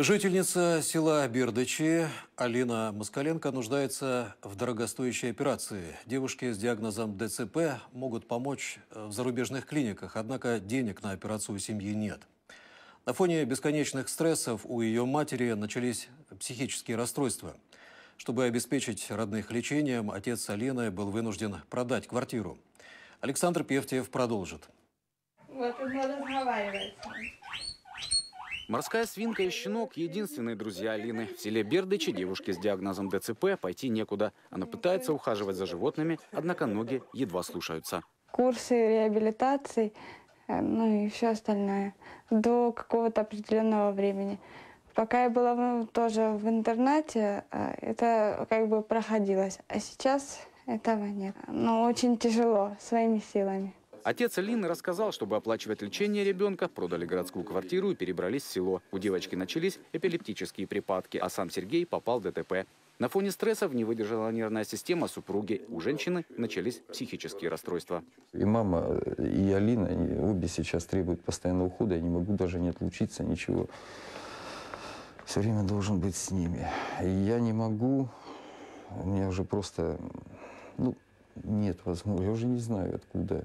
Жительница села Бердычи Алина Москаленко нуждается в дорогостоящей операции. Девушки с диагнозом ДЦП могут помочь в зарубежных клиниках, однако денег на операцию у семьи нет. На фоне бесконечных стрессов у ее матери начались психические расстройства. Чтобы обеспечить родных лечением, отец Алины был вынужден продать квартиру. Александр Певтиев продолжит. Вот и разговаривать. Морская свинка и щенок – единственные друзья Алины. В селе Бердычи девушке с диагнозом ДЦП пойти некуда. Она пытается ухаживать за животными, однако ноги едва слушаются. Курсы реабилитации, э, ну и все остальное. До какого-то определенного времени. Пока я была тоже в интернате, э, это как бы проходилось. А сейчас этого нет. Но очень тяжело своими силами. Отец Алины рассказал, чтобы оплачивать лечение ребенка, продали городскую квартиру и перебрались в село. У девочки начались эпилептические припадки, а сам Сергей попал в ДТП. На фоне стрессов не выдержала нервная система супруги. У женщины начались психические расстройства. И мама, и Алина, они обе сейчас требуют постоянного ухода. Я не могу даже не отлучиться, ничего. Все время должен быть с ними. И я не могу, у меня уже просто, ну, нет возможности. Я уже не знаю, откуда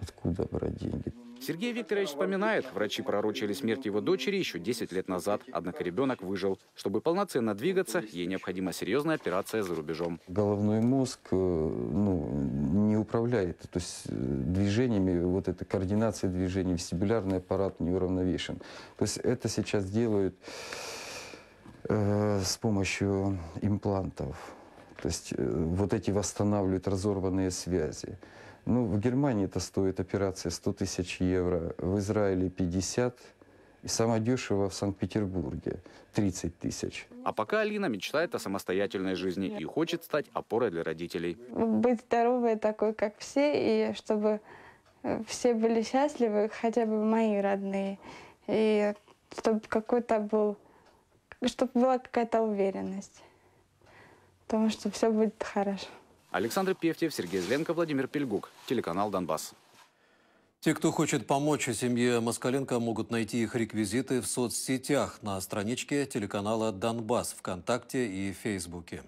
откуда брать деньги. Сергей Викторович вспоминает, врачи пророчили смерть его дочери еще 10 лет назад, однако ребенок выжил. Чтобы полноценно двигаться, ей необходима серьезная операция за рубежом. Головной мозг э, ну, не управляет, то есть э, движениями, вот эта координация движений, вестибулярный аппарат не уравновешен. То есть это сейчас делают э, с помощью имплантов. То есть э, вот эти восстанавливают разорванные связи. Ну, в Германии это стоит операция 100 тысяч евро, в Израиле 50, и самое дешево в Санкт-Петербурге 30 тысяч. А пока Алина мечтает о самостоятельной жизни и хочет стать опорой для родителей. Быть здоровой такой, как все, и чтобы э, все были счастливы, хотя бы мои родные. И чтобы какой-то был, чтобы была какая-то уверенность в том, что все будет хорошо. Александр Певтев, Сергей Зленко, Владимир Пельгук. Телеканал «Донбасс». Те, кто хочет помочь семье Москаленко, могут найти их реквизиты в соцсетях на страничке телеканала «Донбасс» ВКонтакте и Фейсбуке.